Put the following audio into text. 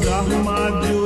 da.